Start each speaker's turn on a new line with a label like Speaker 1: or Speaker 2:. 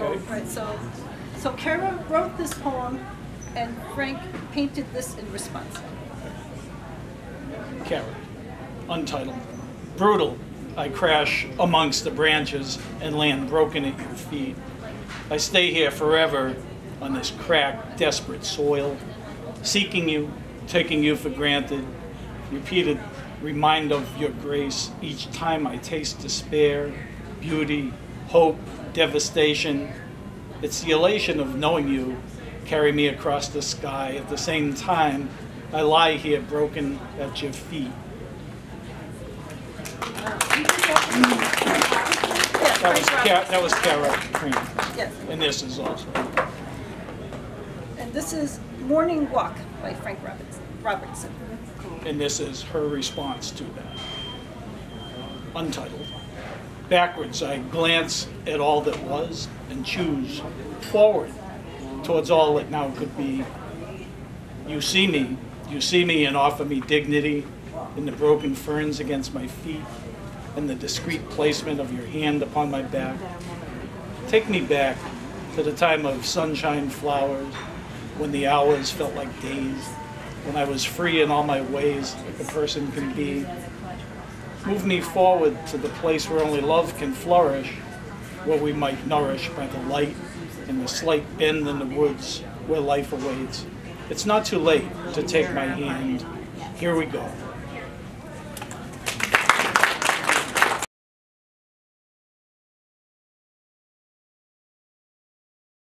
Speaker 1: Okay.
Speaker 2: Oh, right, so, so Kara wrote this poem and Frank painted this in response.
Speaker 1: Kara, untitled. Brutal, I crash amongst the branches and land broken at your feet. I stay here forever on this cracked, desperate soil, seeking you, taking you for granted, repeated remind of your grace each time I taste despair, beauty, hope, devastation. It's the elation of knowing you carry me across the sky. At the same time, I lie here broken at your feet. That was,
Speaker 2: Frank
Speaker 1: that was Kara Krantz.
Speaker 2: Yes,
Speaker 1: And this is also.
Speaker 2: and this is Morning Walk by Frank Roberts- Robertson.
Speaker 1: And this is her response to that. Untitled. Backwards, I glance at all that was and choose forward towards all that now could be. You see me, you see me and offer me dignity in the broken ferns against my feet and the discreet placement of your hand upon my back. Take me back to the time of sunshine flowers when the hours felt like days, when I was free in all my ways like a person can be. Move me forward to the place where only love can flourish, where we might nourish by the light and the slight bend in the woods where life awaits. It's not too late to take my hand. Here we go.